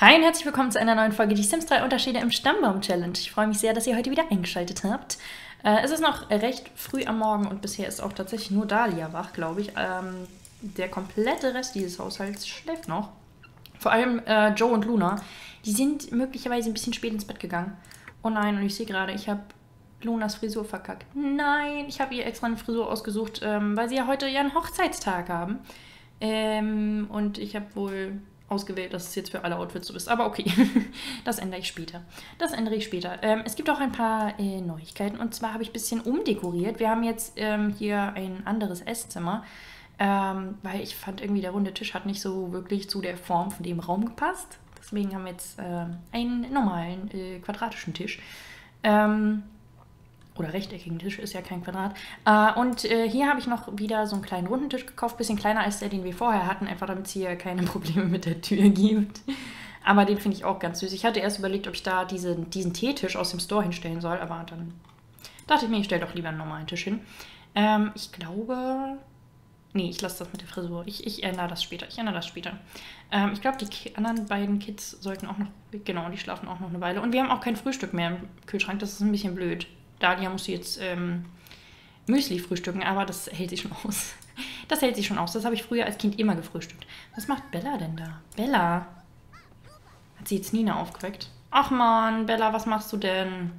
Hi und herzlich willkommen zu einer neuen Folge Die Sims 3 Unterschiede im Stammbaum Challenge. Ich freue mich sehr, dass ihr heute wieder eingeschaltet habt. Äh, es ist noch recht früh am Morgen und bisher ist auch tatsächlich nur Dahlia wach, glaube ich. Ähm, der komplette Rest dieses Haushalts schläft noch. Vor allem äh, Joe und Luna. Die sind möglicherweise ein bisschen spät ins Bett gegangen. Oh nein, und ich sehe gerade, ich habe Lunas Frisur verkackt. Nein, ich habe ihr extra eine Frisur ausgesucht, ähm, weil sie ja heute ihren Hochzeitstag haben. Ähm, und ich habe wohl ausgewählt, dass es jetzt für alle Outfits so ist. Aber okay, das ändere ich später. Das ändere ich später. Ähm, es gibt auch ein paar äh, Neuigkeiten. Und zwar habe ich ein bisschen umdekoriert. Wir haben jetzt ähm, hier ein anderes Esszimmer. Ähm, weil ich fand irgendwie, der runde Tisch hat nicht so wirklich zu der Form von dem Raum gepasst. Deswegen haben wir jetzt äh, einen normalen äh, quadratischen Tisch. Ähm, oder rechteckigen Tisch, ist ja kein Quadrat. Äh, und äh, hier habe ich noch wieder so einen kleinen runden Tisch gekauft, bisschen kleiner als der, den wir vorher hatten, einfach damit es hier keine Probleme mit der Tür gibt. Aber den finde ich auch ganz süß. Ich hatte erst überlegt, ob ich da diese, diesen Teetisch aus dem Store hinstellen soll, aber dann dachte ich mir, ich stelle doch lieber einen normalen Tisch hin. Ähm, ich glaube. Nee, ich lasse das mit der Frisur. Ich, ich ändere das später. Ich ändere das später. Ähm, ich glaube, die anderen beiden Kids sollten auch noch. Genau, die schlafen auch noch eine Weile. Und wir haben auch kein Frühstück mehr im Kühlschrank. Das ist ein bisschen blöd. Dalia muss jetzt ähm, Müsli frühstücken, aber das hält sich schon aus. Das hält sich schon aus. Das habe ich früher als Kind immer gefrühstückt. Was macht Bella denn da? Bella? Hat sie jetzt Nina aufgeweckt? Ach man, Bella, was machst du denn?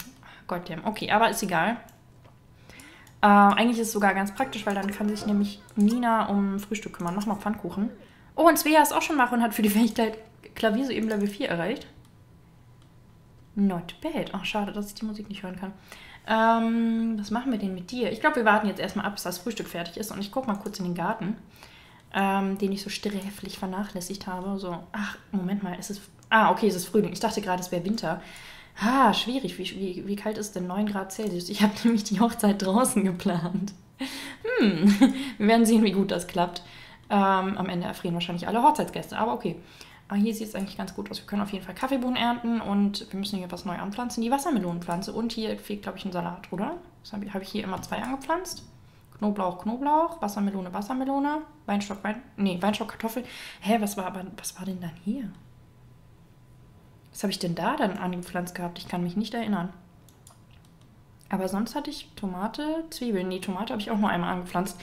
Goddamn. Okay, aber ist egal. Äh, eigentlich ist es sogar ganz praktisch, weil dann kann sich nämlich Nina um Frühstück kümmern. Nochmal Pfannkuchen. Oh, und Svea ist auch schon wach und hat für die Fähigkeit Klavier soeben Level 4 erreicht. Not bad. Ach, schade, dass ich die Musik nicht hören kann. Ähm, was machen wir denn mit dir? Ich glaube, wir warten jetzt erstmal ab, bis das Frühstück fertig ist. Und ich gucke mal kurz in den Garten, ähm, den ich so sträflich vernachlässigt habe. So, ach, Moment mal, ist es. Ah, okay, es ist Frühling. Ich dachte gerade, es wäre Winter. Ah, schwierig. Wie, wie, wie kalt ist denn 9 Grad Celsius? Ich habe nämlich die Hochzeit draußen geplant. Hm, wir werden sehen, wie gut das klappt. Ähm, am Ende erfrieren wahrscheinlich alle Hochzeitsgäste, aber okay. Ah, hier sieht es eigentlich ganz gut aus. Wir können auf jeden Fall Kaffeebohnen ernten und wir müssen hier was neu anpflanzen. Die Wassermelonenpflanze und hier fehlt, glaube ich, ein Salat, oder? Das habe hab ich hier immer zwei angepflanzt. Knoblauch, Knoblauch, Wassermelone, Wassermelone, Weinstock, Wein... Nee, Weinstock, Kartoffel. Hä, was war aber... Was war denn dann hier? Was habe ich denn da dann angepflanzt gehabt? Ich kann mich nicht erinnern. Aber sonst hatte ich Tomate, Zwiebeln. Nee, Tomate habe ich auch nur einmal angepflanzt.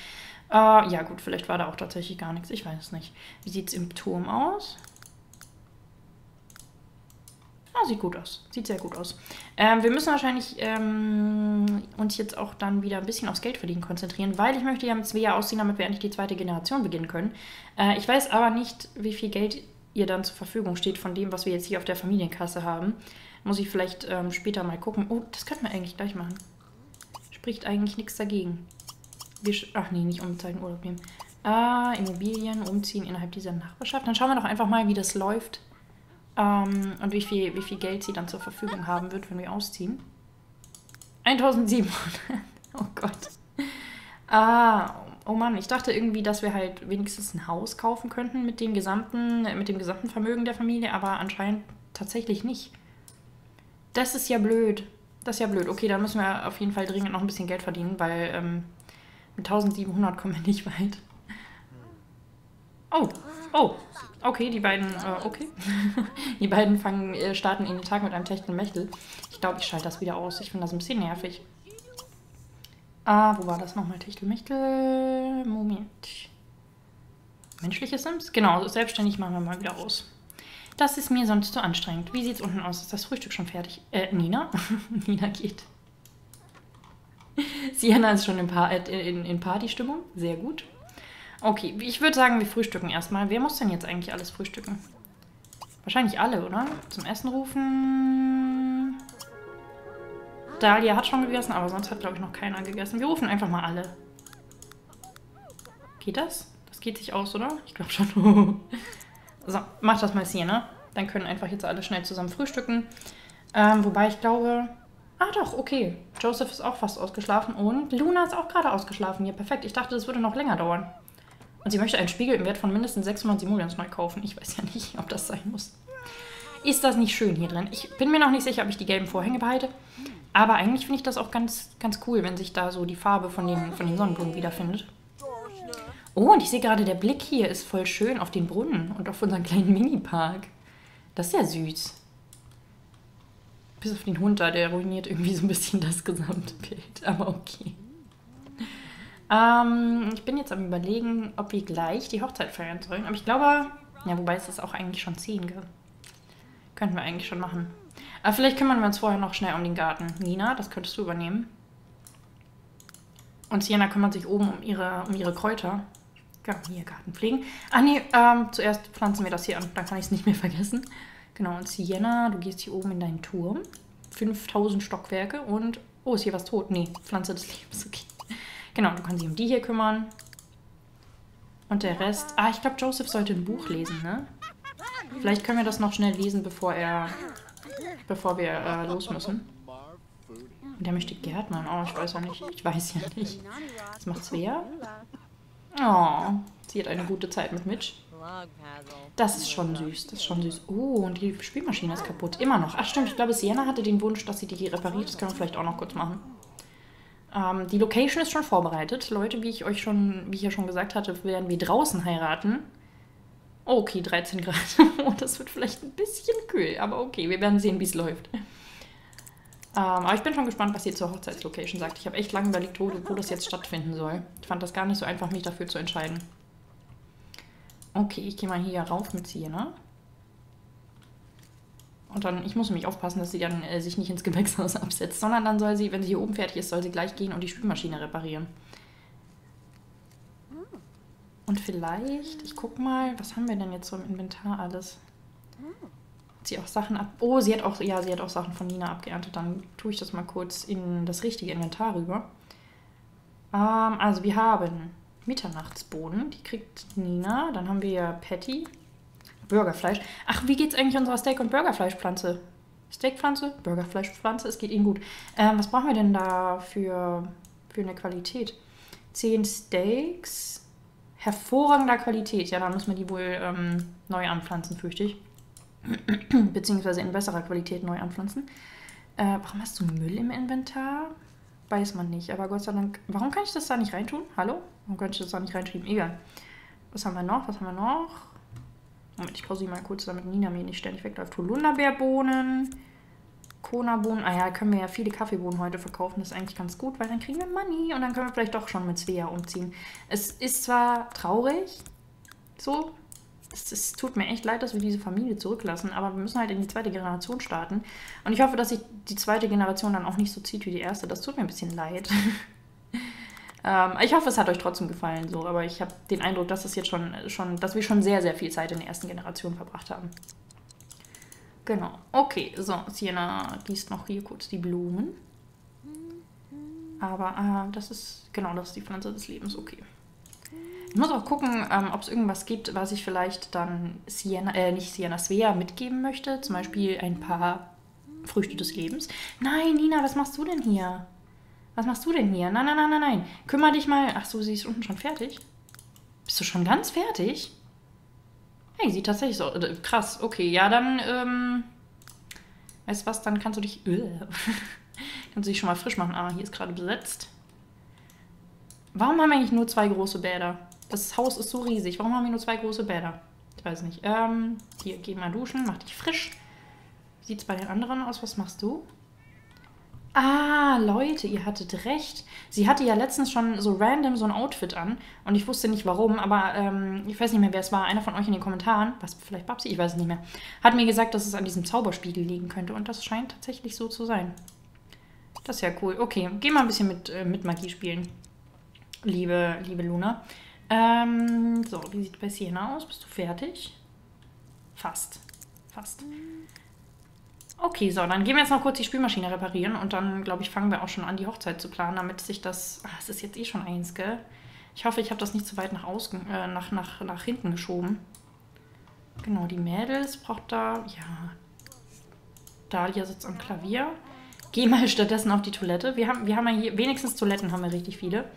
Äh, ja gut, vielleicht war da auch tatsächlich gar nichts. Ich weiß es nicht. Wie sieht es im Turm aus? Ah, sieht gut aus. Sieht sehr gut aus. Ähm, wir müssen wahrscheinlich ähm, uns jetzt auch dann wieder ein bisschen aufs Geld verdienen konzentrieren, weil ich möchte ja mit Svea ausziehen, damit wir endlich die zweite Generation beginnen können. Äh, ich weiß aber nicht, wie viel Geld ihr dann zur Verfügung steht von dem, was wir jetzt hier auf der Familienkasse haben. Muss ich vielleicht ähm, später mal gucken. Oh, das könnten wir eigentlich gleich machen. Spricht eigentlich nichts dagegen. Wir Ach nee, nicht umzeigen, Urlaub nehmen. Ah, Immobilien, umziehen innerhalb dieser Nachbarschaft. Dann schauen wir doch einfach mal, wie das läuft. Ähm, und wie viel, wie viel Geld sie dann zur Verfügung haben wird, wenn wir ausziehen. 1700. oh Gott. Ah, oh Mann, ich dachte irgendwie, dass wir halt wenigstens ein Haus kaufen könnten mit dem gesamten, mit dem gesamten Vermögen der Familie, aber anscheinend tatsächlich nicht. Das ist ja blöd. Das ist ja blöd. Okay, dann müssen wir auf jeden Fall dringend noch ein bisschen Geld verdienen, weil ähm, mit 1700 kommen wir nicht weit. Oh, oh, okay, die beiden, äh, okay. die beiden fangen, äh, starten in den Tag mit einem Techtelmechtel. Ich glaube, ich schalte das wieder aus. Ich finde das ein bisschen nervig. Ah, wo war das nochmal? Techtelmechtel, Moment. Menschliche Sims? Genau, selbstständig machen wir mal wieder aus. Das ist mir sonst zu anstrengend. Wie sieht's unten aus? Ist das Frühstück schon fertig? Äh, Nina? Nina geht. Sienna ist schon in, pa in, in Partystimmung. Sehr gut. Okay, ich würde sagen, wir frühstücken erstmal. Wer muss denn jetzt eigentlich alles frühstücken? Wahrscheinlich alle, oder? Zum Essen rufen. Dalia hat schon gegessen, aber sonst hat, glaube ich, noch keiner gegessen. Wir rufen einfach mal alle. Geht das? Das geht sich aus, oder? Ich glaube schon. so, mach das mal hier, ne? Dann können einfach jetzt alle schnell zusammen frühstücken. Ähm, wobei ich glaube... Ah doch, okay. Joseph ist auch fast ausgeschlafen und Luna ist auch gerade ausgeschlafen. Ja, perfekt. Ich dachte, das würde noch länger dauern. Und sie möchte einen Spiegel im Wert von mindestens 600 Simoleons neu kaufen. Ich weiß ja nicht, ob das sein muss. Ist das nicht schön hier drin? Ich bin mir noch nicht sicher, ob ich die gelben Vorhänge behalte. Aber eigentlich finde ich das auch ganz, ganz cool, wenn sich da so die Farbe von den, von den Sonnenblumen wiederfindet. Oh, und ich sehe gerade, der Blick hier ist voll schön auf den Brunnen und auf unseren kleinen Minipark. Das ist ja süß. Bis auf den Hund da, der ruiniert irgendwie so ein bisschen das gesamte Bild. Aber okay. Ähm, ich bin jetzt am überlegen, ob wir gleich die Hochzeit feiern sollen. Aber ich glaube, ja, wobei es ist auch eigentlich schon 10, gell? Könnten wir eigentlich schon machen. Aber vielleicht kümmern wir uns vorher noch schnell um den Garten. Nina, das könntest du übernehmen. Und Sienna kümmert sich oben um ihre, um ihre Kräuter. Ja, hier Garten pflegen. Ach nee, ähm, zuerst pflanzen wir das hier an. Dann kann ich es nicht mehr vergessen. Genau, und Sienna, du gehst hier oben in deinen Turm. 5000 Stockwerke und... Oh, ist hier was tot? Nee, Pflanze des Lebens, okay. Genau, du kannst dich um die hier kümmern. Und der Rest... Ah, ich glaube, Joseph sollte ein Buch lesen, ne? Vielleicht können wir das noch schnell lesen, bevor er... Bevor wir äh, los müssen. Der möchte Gärtnern. Oh, ich weiß ja nicht. Ich weiß ja nicht. Was macht Svea? Oh, sie hat eine gute Zeit mit Mitch. Das ist schon süß. Das ist schon süß. Oh, und die Spielmaschine ist kaputt. Immer noch. Ach stimmt, ich glaube, Sienna hatte den Wunsch, dass sie die repariert. Das können wir vielleicht auch noch kurz machen. Ähm, die Location ist schon vorbereitet. Leute, wie ich euch schon, wie ich ja schon gesagt hatte, werden wir draußen heiraten. Okay, 13 Grad. oh, das wird vielleicht ein bisschen kühl. Aber okay, wir werden sehen, wie es läuft. Ähm, aber ich bin schon gespannt, was ihr zur Hochzeitslocation sagt. Ich habe echt lange überlegt, wo, wo das jetzt stattfinden soll. Ich fand das gar nicht so einfach, mich dafür zu entscheiden. Okay, ich gehe mal hier rauf mit Sienna. Und dann, ich muss nämlich aufpassen, dass sie dann äh, sich nicht ins Gewächshaus absetzt, sondern dann soll sie, wenn sie hier oben fertig ist, soll sie gleich gehen und die Spülmaschine reparieren. Und vielleicht, ich guck mal, was haben wir denn jetzt so im Inventar alles? Hat sie auch Sachen ab. Oh, sie hat auch, ja, sie hat auch Sachen von Nina abgeerntet. Dann tue ich das mal kurz in das richtige Inventar rüber. Ähm, also wir haben Mitternachtsbohnen, die kriegt Nina. Dann haben wir Patty. Burgerfleisch. Ach, wie geht's eigentlich unserer Steak- und Burgerfleischpflanze? Steakpflanze, Burgerfleischpflanze, es geht ihnen gut. Ähm, was brauchen wir denn da für, für eine Qualität? Zehn Steaks, hervorragender Qualität. Ja, dann müssen wir die wohl ähm, neu anpflanzen, fürchte ich. Beziehungsweise in besserer Qualität neu anpflanzen. Äh, warum hast du Müll im Inventar? Weiß man nicht, aber Gott sei Dank. Warum kann ich das da nicht reintun? Hallo? Warum kann ich das da nicht reinschreiben? Egal. Was haben wir noch? Was haben wir noch? Moment, ich pausiere mal kurz, damit Nina mir nicht ständig wegläuft. Holunderbeerbohnen, Kona-Bohnen. Ah ja, können wir ja viele Kaffeebohnen heute verkaufen. Das ist eigentlich ganz gut, weil dann kriegen wir Money und dann können wir vielleicht doch schon mit Svea umziehen. Es ist zwar traurig, so. Es, es tut mir echt leid, dass wir diese Familie zurücklassen, aber wir müssen halt in die zweite Generation starten. Und ich hoffe, dass sich die zweite Generation dann auch nicht so zieht wie die erste. Das tut mir ein bisschen leid. Ähm, ich hoffe, es hat euch trotzdem gefallen, so, aber ich habe den Eindruck, dass es jetzt schon, schon, dass wir schon sehr, sehr viel Zeit in der ersten Generation verbracht haben. Genau. Okay, so, Sienna gießt noch hier kurz die Blumen. Aber äh, das ist, genau, das ist die Pflanze des Lebens, okay. Ich muss auch gucken, ähm, ob es irgendwas gibt, was ich vielleicht dann Sienna, äh, nicht Sienna, Svea mitgeben möchte. Zum Beispiel ein paar Früchte des Lebens. Nein, Nina, was machst du denn hier? Was machst du denn hier? Nein, nein, nein, nein, nein. Kümmer dich mal. Ach so, sie ist unten schon fertig. Bist du schon ganz fertig? Hey, sieht tatsächlich so. Äh, krass, okay. Ja, dann, ähm. Weißt du was, dann kannst du dich. Äh, kannst du dich schon mal frisch machen. Ah, hier ist gerade besetzt. Warum haben wir eigentlich nur zwei große Bäder? Das Haus ist so riesig. Warum haben wir nur zwei große Bäder? Ich weiß nicht. Ähm, hier, geh mal duschen, mach dich frisch. Wie sieht es bei den anderen aus? Was machst du? Ah, Leute, ihr hattet recht. Sie hatte ja letztens schon so random so ein Outfit an und ich wusste nicht warum, aber ähm, ich weiß nicht mehr, wer es war. Einer von euch in den Kommentaren, was vielleicht Babsi, ich weiß es nicht mehr, hat mir gesagt, dass es an diesem Zauberspiegel liegen könnte und das scheint tatsächlich so zu sein. Das ist ja cool. Okay, geh mal ein bisschen mit, äh, mit Magie spielen, liebe, liebe Luna. Ähm, so, wie sieht es bei Sienna aus? Bist du fertig? Fast. Fast. Okay, so, dann gehen wir jetzt noch kurz die Spülmaschine reparieren und dann, glaube ich, fangen wir auch schon an, die Hochzeit zu planen, damit sich das... Ach, es ist jetzt eh schon eins, gell? Ich hoffe, ich habe das nicht zu weit nach, außen, äh, nach, nach, nach hinten geschoben. Genau, die Mädels braucht da... Ja. Dalia sitzt am Klavier. Geh mal stattdessen auf die Toilette. Wir haben, wir haben ja hier... Wenigstens Toiletten haben wir richtig viele.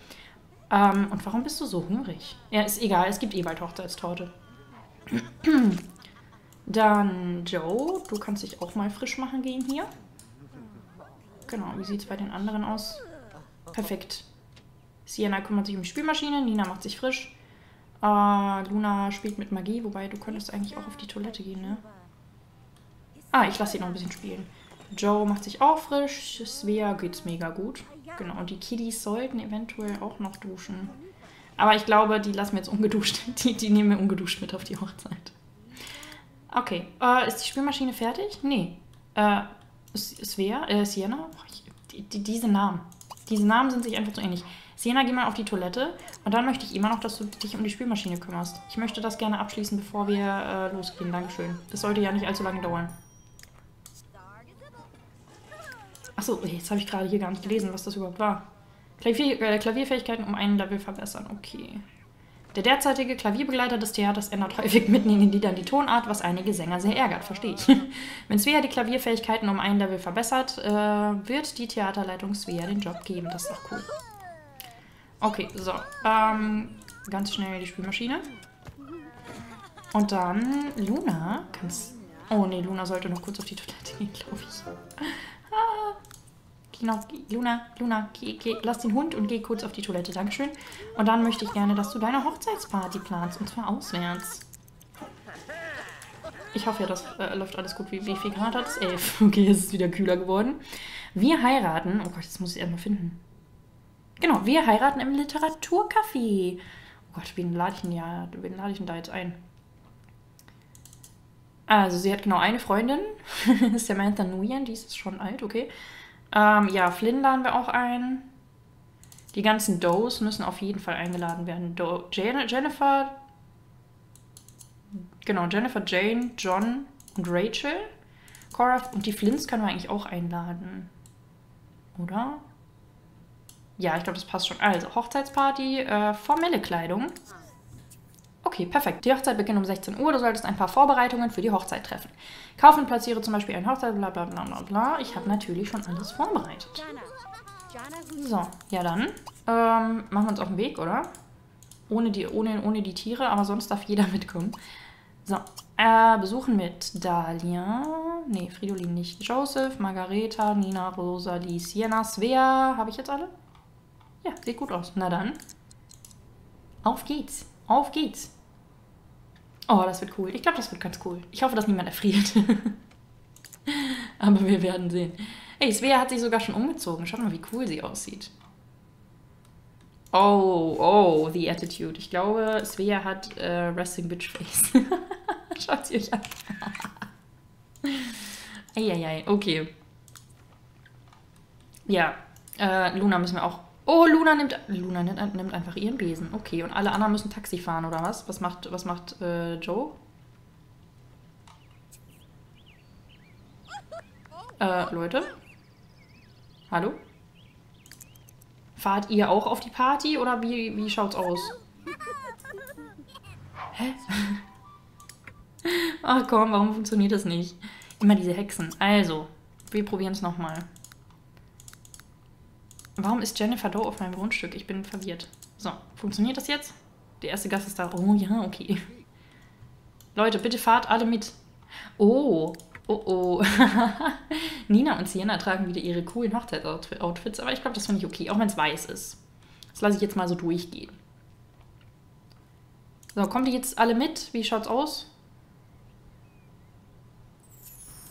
Ähm, und warum bist du so hungrig? Ja, ist egal. Es gibt eh bald Hochzeitstorte. Dann Joe, du kannst dich auch mal frisch machen gehen hier. Genau, wie sieht es bei den anderen aus? Perfekt. Sienna kümmert sich um die Spülmaschine, Nina macht sich frisch. Äh, Luna spielt mit Magie, wobei du könntest eigentlich auch auf die Toilette gehen, ne? Ah, ich lasse sie noch ein bisschen spielen. Joe macht sich auch frisch. Svea geht's mega gut. Genau, und die Kiddies sollten eventuell auch noch duschen. Aber ich glaube, die lassen wir jetzt ungeduscht. Die, die nehmen wir ungeduscht mit auf die Hochzeit. Okay, äh, ist die Spülmaschine fertig? Nee. Äh, Svea? Äh, Sienna? Ich, die, die, diese Namen. Diese Namen sind sich einfach so ähnlich. Sienna, geh mal auf die Toilette. Und dann möchte ich immer noch, dass du dich um die Spülmaschine kümmerst. Ich möchte das gerne abschließen, bevor wir äh, losgehen. Dankeschön. Das sollte ja nicht allzu lange dauern. Achso, jetzt habe ich gerade hier gar nicht gelesen, was das überhaupt war. Klavier, äh, Klavierfähigkeiten um einen Level verbessern. Okay. Der derzeitige Klavierbegleiter des Theaters ändert häufig mitten in den Liedern die Tonart, was einige Sänger sehr ärgert, verstehe ich. Wenn Svea die Klavierfähigkeiten um ein Level verbessert, äh, wird die Theaterleitung Svea den Job geben. Das ist doch cool. Okay, so. Ähm, ganz schnell die Spülmaschine. Und dann Luna. Kannst. Oh nee, Luna sollte noch kurz auf die Toilette gehen, glaube ich. Genau, Luna, Luna, geh, geh, lass den Hund und geh kurz auf die Toilette. Dankeschön. Und dann möchte ich gerne, dass du deine Hochzeitsparty planst. Und zwar auswärts. Ich hoffe ja, das äh, läuft alles gut. Wie, wie viel Grad hat es? Elf. Okay, es ist wieder kühler geworden. Wir heiraten. Oh Gott, jetzt muss ich erstmal finden. Genau, wir heiraten im Literaturcafé. Oh Gott, wen lade ich denn, ja, wen lade ich denn da jetzt ein? Also, sie hat genau eine Freundin. Samantha Nguyen, die ist schon alt, okay. Ähm, ja, Flynn laden wir auch ein. Die ganzen Does müssen auf jeden Fall eingeladen werden. Do Jan Jennifer, genau, Jennifer, Jane, John und Rachel. Cora und die Flynns können wir eigentlich auch einladen. Oder? Ja, ich glaube, das passt schon. Also, Hochzeitsparty, äh, formelle Kleidung. Okay, perfekt. Die Hochzeit beginnt um 16 Uhr. Du solltest ein paar Vorbereitungen für die Hochzeit treffen. Kauf und platziere zum Beispiel ein Hochzeit, bla bla bla bla bla. Ich habe natürlich schon alles vorbereitet. So, ja dann. Ähm, machen wir uns auf den Weg, oder? Ohne die, ohne, ohne die Tiere, aber sonst darf jeder mitkommen. So, äh, besuchen mit Dahlia. Nee, Fridolin nicht. Joseph, Margareta, Nina, Rosalie, Sienna, Svea. Habe ich jetzt alle? Ja, sieht gut aus. Na dann. Auf geht's. Auf geht's. Oh, das wird cool. Ich glaube, das wird ganz cool. Ich hoffe, dass niemand erfriert. Aber wir werden sehen. Ey, Svea hat sich sogar schon umgezogen. Schaut mal, wie cool sie aussieht. Oh, oh, the attitude. Ich glaube, Svea hat äh, Resting Bitch Face. Schaut sie euch an. Eieiei, okay. Ja, äh, Luna müssen wir auch Oh, Luna nimmt, Luna nimmt, nimmt, einfach ihren Besen. Okay, und alle anderen müssen Taxi fahren, oder was? Was macht, was macht äh, Joe? Äh, Leute? Hallo? Fahrt ihr auch auf die Party oder wie, wie schaut's aus? Hä? Ach komm, warum funktioniert das nicht? Immer diese Hexen. Also, wir probieren es nochmal. Warum ist Jennifer Doe auf meinem Grundstück? Ich bin verwirrt. So, funktioniert das jetzt? Der erste Gast ist da. Oh ja, okay. Leute, bitte fahrt alle mit. Oh, oh, oh. Nina und Sienna tragen wieder ihre coolen Hochzeitsoutfits, aber ich glaube, das finde ich okay, auch wenn es weiß ist. Das lasse ich jetzt mal so durchgehen. So, kommt ihr jetzt alle mit? Wie schaut's aus?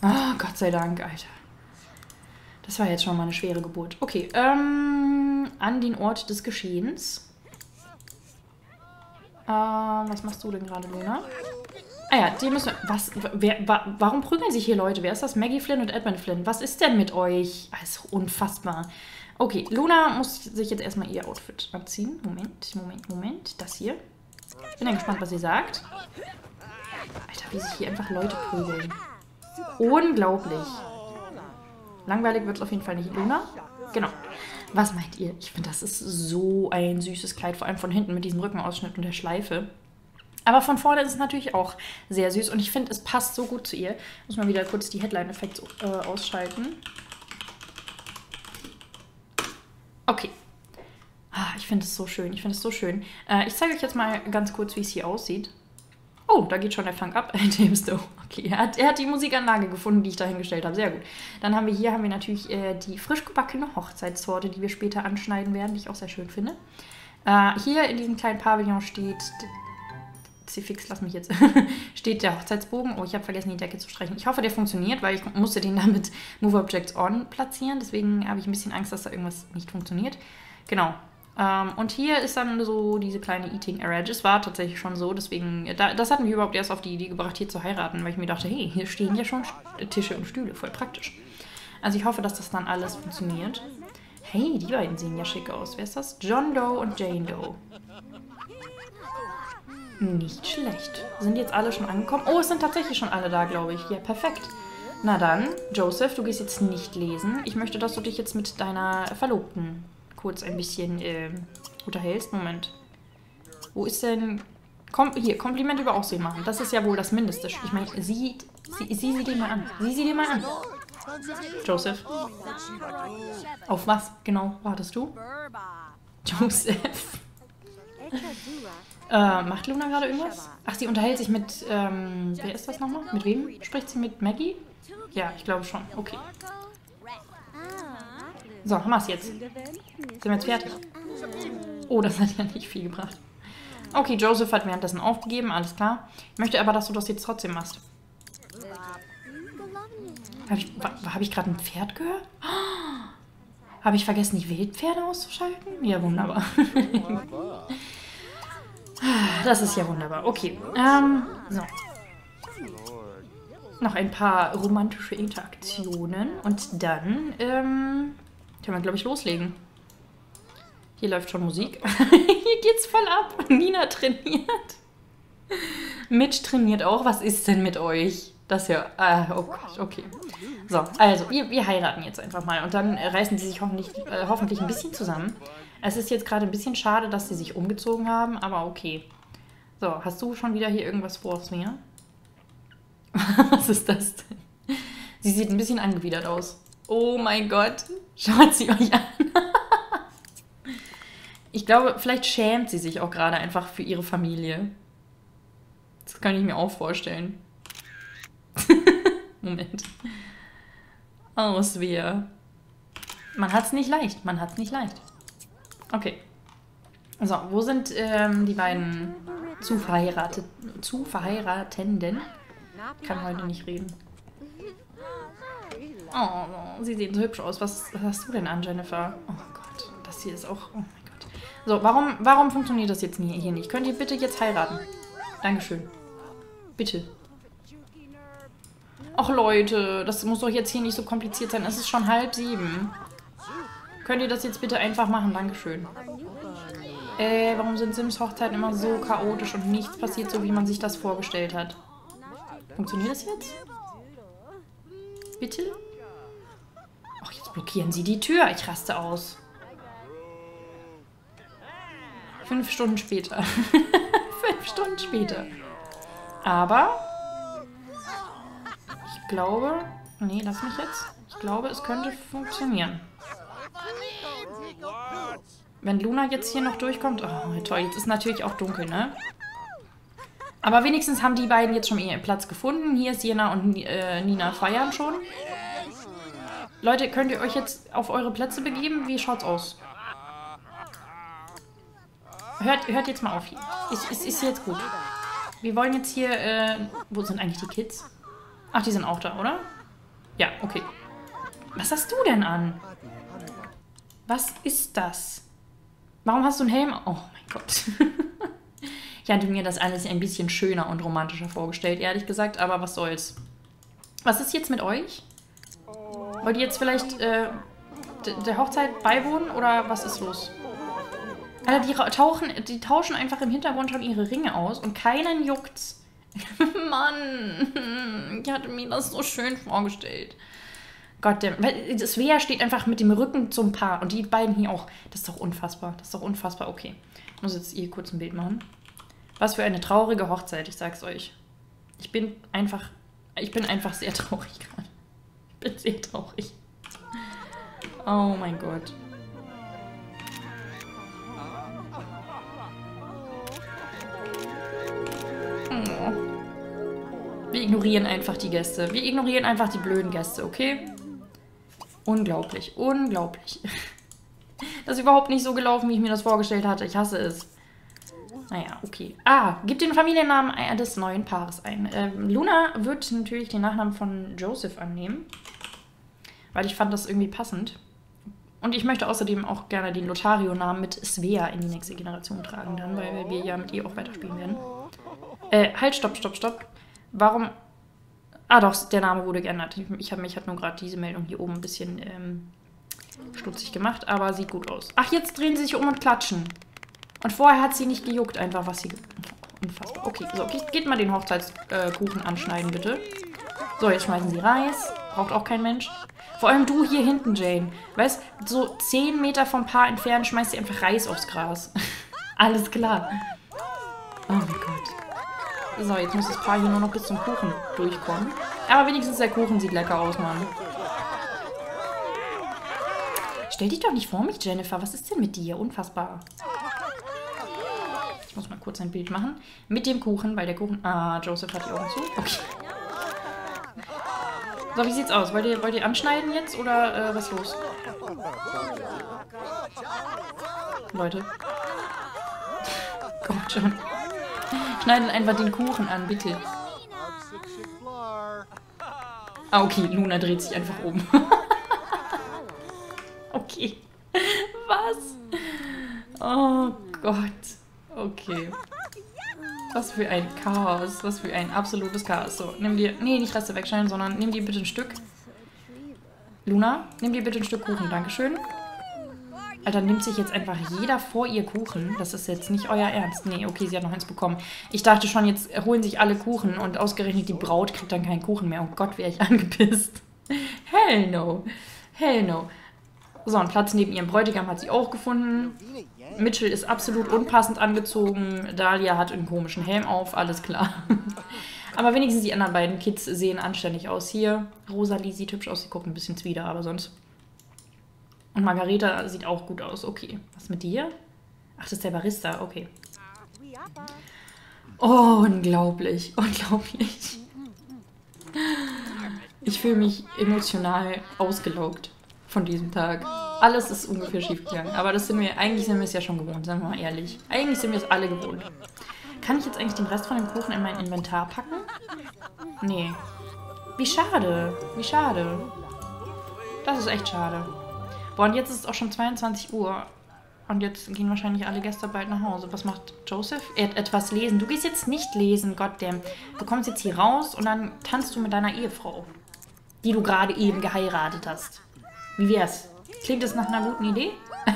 Oh, Gott sei Dank, Alter. Das war jetzt schon mal eine schwere Geburt. Okay, ähm, an den Ort des Geschehens. Äh, was machst du denn gerade, Luna? Ah ja, die müssen Was? Wer, wa, warum prügeln sich hier Leute? Wer ist das? Maggie Flynn und Edmund Flynn. Was ist denn mit euch? Das ist unfassbar. Okay, Luna muss sich jetzt erstmal ihr Outfit anziehen. Moment, Moment, Moment. Das hier. Bin ja gespannt, was sie sagt. Alter, wie sich hier einfach Leute prügeln. Unglaublich. Langweilig wird es auf jeden Fall nicht. Luna? Genau. Was meint ihr? Ich finde, das ist so ein süßes Kleid, vor allem von hinten mit diesem Rückenausschnitt und der Schleife. Aber von vorne ist es natürlich auch sehr süß und ich finde, es passt so gut zu ihr. Muss mal wieder kurz die Headline-Effekte äh, ausschalten. Okay. Ah, ich finde es so schön. Ich finde es so schön. Äh, ich zeige euch jetzt mal ganz kurz, wie es hier aussieht. Oh, da geht schon der Funk ab. James Doe. Okay, er hat, er hat die Musikanlage gefunden, die ich da hingestellt habe. Sehr gut. Dann haben wir hier haben wir natürlich äh, die frisch gebackene Hochzeitstorte, die wir später anschneiden werden, die ich auch sehr schön finde. Äh, hier in diesem kleinen Pavillon steht Kruzifix, lass mich jetzt, steht der Hochzeitsbogen. Oh, ich habe vergessen, die Decke zu streichen. Ich hoffe, der funktioniert, weil ich musste den dann mit Move Objects On platzieren. Deswegen habe ich ein bisschen Angst, dass da irgendwas nicht funktioniert. Genau. Ähm, und hier ist dann so diese kleine Eating Area. Das war tatsächlich schon so, deswegen, da, das hat mich überhaupt erst auf die Idee gebracht, hier zu heiraten, weil ich mir dachte, hey, hier stehen ja schon Tische und Stühle, voll praktisch. Also ich hoffe, dass das dann alles funktioniert. Hey, die beiden sehen ja schick aus. Wer ist das? John Doe und Jane Doe. Nicht schlecht. Sind jetzt alle schon angekommen? Oh, es sind tatsächlich schon alle da, glaube ich. Ja, perfekt. Na dann, Joseph, du gehst jetzt nicht lesen. Ich möchte, dass du dich jetzt mit deiner Verlobten kurz ein bisschen äh, unterhältst. Moment. Wo ist denn... Kom hier, Kompliment über Aussehen machen. Das ist ja wohl das Mindeste. Ich meine, sieh, sieh, sieh sie dir mal an. Sieh sie dir mal an. Joseph. Auf was genau wartest du? Joseph. Äh, macht Luna gerade irgendwas? Ach, sie unterhält sich mit, ähm, wer ist das nochmal? Mit wem spricht sie mit Maggie? Ja, ich glaube schon. Okay. So, haben wir es jetzt. Sind wir jetzt fertig? Oh, das hat ja nicht viel gebracht. Okay, Joseph hat währenddessen aufgegeben, alles klar. Ich möchte aber, dass du das jetzt trotzdem machst. Habe ich, hab ich gerade ein Pferd gehört? Oh, Habe ich vergessen, die Wildpferde auszuschalten? Ja, wunderbar. Das ist ja wunderbar. Okay. Ähm, so. Noch ein paar romantische Interaktionen. Und dann ähm, können wir, glaube ich, loslegen. Hier läuft schon Musik. Hier geht's voll ab. Nina trainiert. Mitch trainiert auch. Was ist denn mit euch? Das ja. Äh, oh Gott, okay. So, also, wir, wir heiraten jetzt einfach mal. Und dann reißen sie sich hoffentlich, äh, hoffentlich ein bisschen zusammen. Es ist jetzt gerade ein bisschen schade, dass sie sich umgezogen haben, aber okay. So, hast du schon wieder hier irgendwas vor mir? Was ist das denn? Sie sieht ein bisschen angewidert aus. Oh mein Gott. Schaut sie euch an. ich glaube, vielleicht schämt sie sich auch gerade einfach für ihre Familie. Das kann ich mir auch vorstellen. Moment. Auswehr. Man hat es nicht leicht. Man hat es nicht leicht. Okay. So, wo sind ähm, die beiden zu, verheiratet, zu verheiratenden? Ich kann heute nicht reden. Oh, sie sehen so hübsch aus. Was, was hast du denn an, Jennifer? Oh Gott, das hier ist auch... Oh mein Gott. So, warum, warum funktioniert das jetzt hier nicht? Könnt ihr bitte jetzt heiraten? Dankeschön. Bitte. Ach Leute, das muss doch jetzt hier nicht so kompliziert sein. Es ist schon halb sieben. Könnt ihr das jetzt bitte einfach machen? Dankeschön. Äh, warum sind Sims Hochzeiten immer so chaotisch und nichts passiert so, wie man sich das vorgestellt hat? Funktioniert das jetzt? Bitte? Blockieren sie die Tür. Ich raste aus. Fünf Stunden später. Fünf Stunden später. Aber ich glaube... Nee, lass mich jetzt. Ich glaube, es könnte funktionieren. Wenn Luna jetzt hier noch durchkommt... Oh, toll. Jetzt ist natürlich auch dunkel, ne? Aber wenigstens haben die beiden jetzt schon ihren Platz gefunden. Hier ist Jena und äh, Nina feiern schon. Leute, könnt ihr euch jetzt auf eure Plätze begeben? Wie schaut's aus? Hört, hört jetzt mal auf hier. Ist, ist, ist jetzt gut. Wir wollen jetzt hier... Äh, wo sind eigentlich die Kids? Ach, die sind auch da, oder? Ja, okay. Was hast du denn an? Was ist das? Warum hast du einen Helm? Oh mein Gott. ich hatte mir das alles ein bisschen schöner und romantischer vorgestellt, ehrlich gesagt, aber was soll's. Was ist jetzt mit euch? Wollt ihr jetzt vielleicht äh, der Hochzeit beiwohnen oder was ist los? Alter, die, tauchen, die tauschen einfach im Hintergrund schon ihre Ringe aus und keinen juckt's. Mann, ich hatte mir das so schön vorgestellt. Gott, der, Svea steht einfach mit dem Rücken zum Paar und die beiden hier auch. Das ist doch unfassbar. Das ist doch unfassbar. Okay, ich muss jetzt hier kurz ein Bild machen. Was für eine traurige Hochzeit, ich sag's euch. Ich bin einfach, ich bin einfach sehr traurig gerade. Bin sehr traurig. Oh mein Gott. Oh. Wir ignorieren einfach die Gäste. Wir ignorieren einfach die blöden Gäste, okay? Unglaublich, unglaublich. Das ist überhaupt nicht so gelaufen, wie ich mir das vorgestellt hatte. Ich hasse es. Naja, okay. Ah, gib den Familiennamen des neuen Paares ein. Ähm, Luna wird natürlich den Nachnamen von Joseph annehmen, weil ich fand das irgendwie passend. Und ich möchte außerdem auch gerne den Lothario-Namen mit Svea in die nächste Generation tragen, dann, weil wir ja mit ihr auch weiterspielen werden. Äh, halt, stopp, stopp, stopp. Warum. Ah, doch, der Name wurde geändert. Ich, ich habe mich hat nur gerade diese Meldung hier oben ein bisschen ähm, stutzig gemacht, aber sieht gut aus. Ach, jetzt drehen sie sich um und klatschen. Und vorher hat sie nicht gejuckt, einfach was sie. Unfassbar. Okay, so, okay, geht mal den Hochzeitskuchen äh, anschneiden, bitte. So, jetzt schmeißen sie Reis. Braucht auch kein Mensch. Vor allem du hier hinten, Jane. Weißt, so 10 Meter vom Paar entfernt schmeißt sie einfach Reis aufs Gras. Alles klar. Oh mein Gott. So, jetzt muss das Paar hier nur noch bis zum Kuchen durchkommen. Aber wenigstens der Kuchen sieht lecker aus, Mann. Stell dich doch nicht vor mich, Jennifer. Was ist denn mit dir? Unfassbar. Ich muss mal kurz ein Bild machen. Mit dem Kuchen, weil der Kuchen... Ah, Joseph hat die Augen zu. Okay. So, wie sieht's aus? Wollt ihr, wollt ihr anschneiden jetzt oder äh, was los? Leute. Kommt schon. Schneidet einfach den Kuchen an, bitte. Ah, okay, Luna dreht sich einfach um. okay. Was? Oh Gott. Okay. Was für ein Chaos. Was für ein absolutes Chaos. So, nimm dir. Nee, nicht Reste wegschneiden, sondern nimm dir bitte ein Stück. Luna, nimm dir bitte ein Stück Kuchen. Dankeschön. Alter, nimmt sich jetzt einfach jeder vor ihr Kuchen. Das ist jetzt nicht euer Ernst. Nee, okay, sie hat noch eins bekommen. Ich dachte schon, jetzt holen sich alle Kuchen und ausgerechnet die Braut kriegt dann keinen Kuchen mehr. Oh Gott, wäre ich angepisst. Hell no. Hell no. So, einen Platz neben ihrem Bräutigam hat sie auch gefunden. Mitchell ist absolut unpassend angezogen. Dahlia hat einen komischen Helm auf, alles klar. aber wenigstens die anderen beiden Kids sehen anständig aus. Hier, Rosalie sieht hübsch aus, sie guckt ein bisschen zwider, aber sonst. Und Margareta sieht auch gut aus. Okay, was mit dir? Ach, das ist der Barista, okay. Oh, unglaublich, unglaublich. Ich fühle mich emotional ausgelaugt von diesem Tag. Alles ist ungefähr schief gegangen. Aber das sind wir, eigentlich sind wir es ja schon gewohnt, sagen wir mal ehrlich. Eigentlich sind wir es alle gewohnt. Kann ich jetzt eigentlich den Rest von dem Kuchen in mein Inventar packen? Nee. Wie schade. Wie schade. Das ist echt schade. Boah, und jetzt ist es auch schon 22 Uhr. Und jetzt gehen wahrscheinlich alle Gäste bald nach Hause. Was macht Joseph? Et etwas lesen. Du gehst jetzt nicht lesen, Goddamn. Du kommst jetzt hier raus und dann tanzt du mit deiner Ehefrau. Die du gerade eben geheiratet hast. Wie wär's? Klingt das nach einer guten Idee?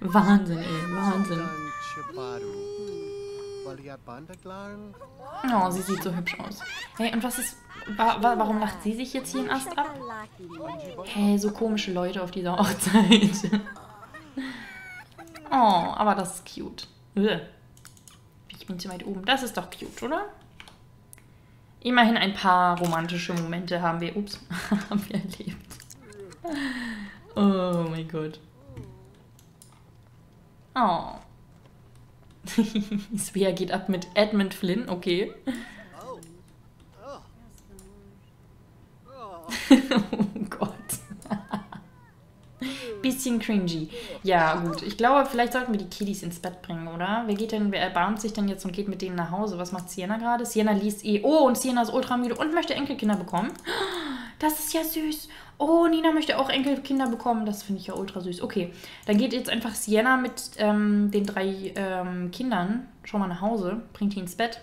Wahnsinn, ey. Wahnsinn. Oh, sie sieht so hübsch aus. Hey, und was ist... Wa wa warum lacht sie sich jetzt hier einen Ast ab? Hey, so komische Leute auf dieser Hochzeit. oh, aber das ist cute. Ich bin zu weit oben. Das ist doch cute, oder? Immerhin ein paar romantische Momente haben wir, ups, haben wir erlebt. Oh mein Gott. Oh. Svea geht ab mit Edmund Flynn, okay. Bisschen cringy. Ja, gut. Ich glaube, vielleicht sollten wir die Kiddies ins Bett bringen, oder? Wer geht denn, wer erbarmt sich denn jetzt und geht mit denen nach Hause? Was macht Sienna gerade? Sienna liest eh. Oh, und Sienna ist ultra müde und möchte Enkelkinder bekommen. Das ist ja süß. Oh, Nina möchte auch Enkelkinder bekommen. Das finde ich ja ultra süß. Okay, dann geht jetzt einfach Sienna mit ähm, den drei ähm, Kindern schon mal nach Hause, bringt die ins Bett.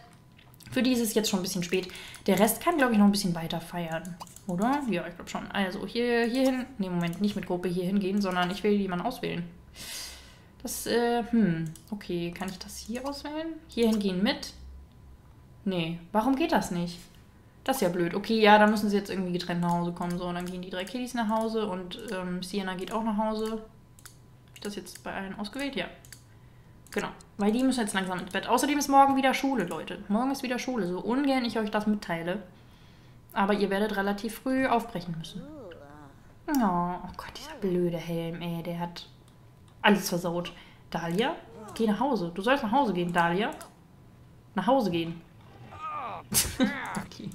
Für die ist es jetzt schon ein bisschen spät. Der Rest kann, glaube ich, noch ein bisschen weiter feiern. Oder? Ja, ich glaube schon. Also hier, hin. Ne, Moment, nicht mit Gruppe hier hingehen, sondern ich will jemanden auswählen. Das, äh, hm. Okay, kann ich das hier auswählen? Hier hingehen mit? Nee, warum geht das nicht? Das ist ja blöd. Okay, ja, dann müssen sie jetzt irgendwie getrennt nach Hause kommen. So, und dann gehen die drei Kiddies nach Hause und ähm, Sienna geht auch nach Hause. Habe ich das jetzt bei allen ausgewählt? Ja. Genau. Weil die müssen jetzt langsam ins Bett. Außerdem ist morgen wieder Schule, Leute. Morgen ist wieder Schule. So ungern ich euch das mitteile. Aber ihr werdet relativ früh aufbrechen müssen. Oh, oh Gott, dieser blöde Helm, ey. Der hat alles versaut. Dahlia, geh nach Hause. Du sollst nach Hause gehen, Dahlia. Nach Hause gehen. okay.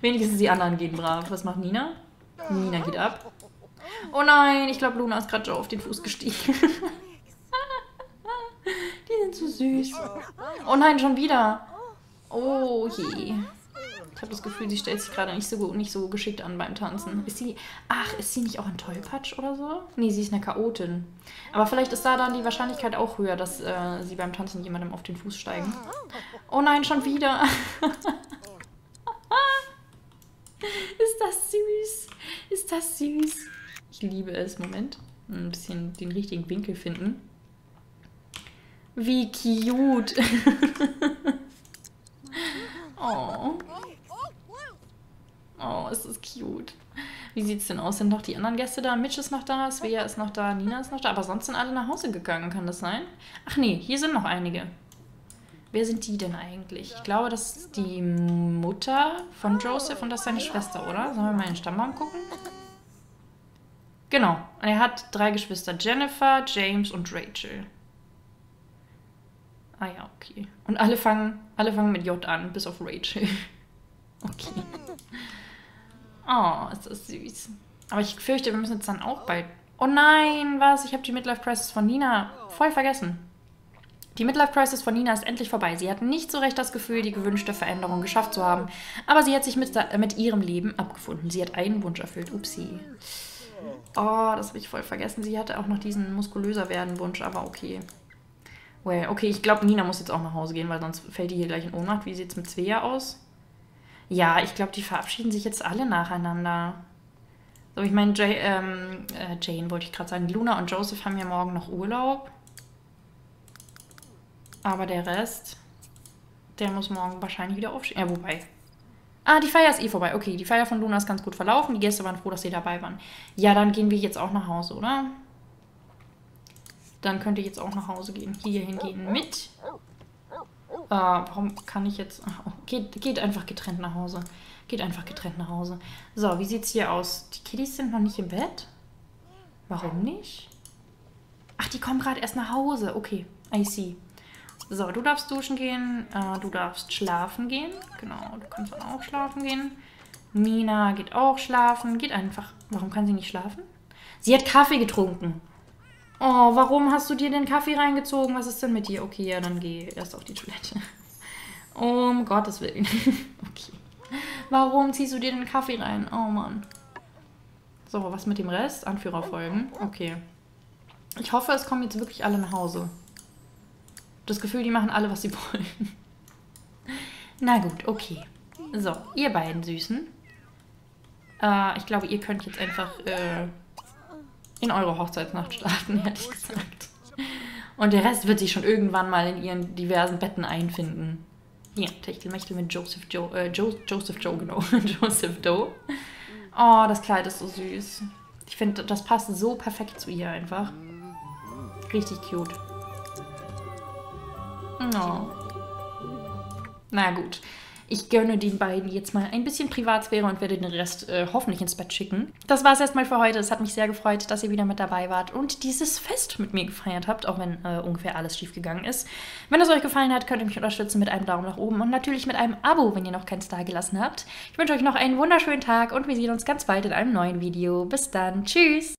Wenigstens die anderen gehen brav. Was macht Nina? Nina geht ab. Oh nein, ich glaube, Luna ist gerade schon auf den Fuß gestiegen. süß. Oh nein, schon wieder. Oh je. Ich habe das Gefühl, sie stellt sich gerade nicht so, nicht so geschickt an beim Tanzen. Ist sie. Ach, ist sie nicht auch ein Tollpatsch oder so? Nee, sie ist eine Chaotin. Aber vielleicht ist da dann die Wahrscheinlichkeit auch höher, dass äh, sie beim Tanzen jemandem auf den Fuß steigen. Oh nein, schon wieder. ist das süß. Ist das süß. Ich liebe es. Moment. Ein bisschen den richtigen Winkel finden. Wie cute. oh. Oh, ist das cute. Wie sieht es denn aus? Sind noch die anderen Gäste da? Mitch ist noch da, Svea ist noch da, Nina ist noch da. Aber sonst sind alle nach Hause gegangen, kann das sein? Ach nee, hier sind noch einige. Wer sind die denn eigentlich? Ich glaube, das ist die Mutter von Joseph und das ist seine Schwester, oder? Sollen wir mal in den Stammbaum gucken? Genau. Und er hat drei Geschwister. Jennifer, James und Rachel. Ah ja, okay. Und alle fangen, alle fangen mit J an, bis auf Rachel. Okay. Oh, ist das süß. Aber ich fürchte, wir müssen jetzt dann auch bald... Oh nein, was? Ich habe die Midlife Crisis von Nina voll vergessen. Die Midlife Crisis von Nina ist endlich vorbei. Sie hat nicht so recht das Gefühl, die gewünschte Veränderung geschafft zu haben. Aber sie hat sich mit, mit ihrem Leben abgefunden. Sie hat einen Wunsch erfüllt. Upsi. Oh, das habe ich voll vergessen. Sie hatte auch noch diesen muskulöser werden Wunsch, aber okay. Well, okay, ich glaube, Nina muss jetzt auch nach Hause gehen, weil sonst fällt die hier gleich in Ohnmacht. Wie sieht es mit Svea aus? Ja, ich glaube, die verabschieden sich jetzt alle nacheinander. So, ich meine, ähm, äh, Jane wollte ich gerade sagen. Luna und Joseph haben ja morgen noch Urlaub. Aber der Rest, der muss morgen wahrscheinlich wieder aufstehen. Ja, wobei. Ah, die Feier ist eh vorbei. Okay, die Feier von Luna ist ganz gut verlaufen. Die Gäste waren froh, dass sie dabei waren. Ja, dann gehen wir jetzt auch nach Hause, oder? Dann könnt ihr jetzt auch nach Hause gehen. Hier hingehen mit. Äh, warum kann ich jetzt... Oh, geht, geht einfach getrennt nach Hause. Geht einfach getrennt nach Hause. So, wie sieht's hier aus? Die Kiddies sind noch nicht im Bett? Warum nicht? Ach, die kommen gerade erst nach Hause. Okay, I see. So, du darfst duschen gehen. Äh, du darfst schlafen gehen. Genau, du kannst dann auch schlafen gehen. Nina geht auch schlafen. Geht einfach. Warum kann sie nicht schlafen? Sie hat Kaffee getrunken. Oh, warum hast du dir den Kaffee reingezogen? Was ist denn mit dir? Okay, ja, dann geh erst auf die Toilette. Um Gottes Willen. okay. Warum ziehst du dir den Kaffee rein? Oh Mann. So, was mit dem Rest? Anführer folgen. Okay. Ich hoffe, es kommen jetzt wirklich alle nach Hause. Das Gefühl, die machen alle, was sie wollen. Na gut, okay. So, ihr beiden Süßen. Äh, ich glaube, ihr könnt jetzt einfach äh, in eure Hochzeitsnacht starten, hätte ich gesagt. Und der Rest wird sich schon irgendwann mal in ihren diversen Betten einfinden. Ja, Techtelmechtel mit Joseph Joe, äh, jo Joseph Joe, genau. Joseph Doe. Oh, das Kleid ist so süß. Ich finde, das passt so perfekt zu ihr einfach. Richtig cute. Oh. Na gut. Ich gönne den beiden jetzt mal ein bisschen Privatsphäre und werde den Rest äh, hoffentlich ins Bett schicken. Das war es erstmal für heute. Es hat mich sehr gefreut, dass ihr wieder mit dabei wart und dieses Fest mit mir gefeiert habt, auch wenn äh, ungefähr alles schief gegangen ist. Wenn es euch gefallen hat, könnt ihr mich unterstützen mit einem Daumen nach oben und natürlich mit einem Abo, wenn ihr noch keins da gelassen habt. Ich wünsche euch noch einen wunderschönen Tag und wir sehen uns ganz bald in einem neuen Video. Bis dann. Tschüss!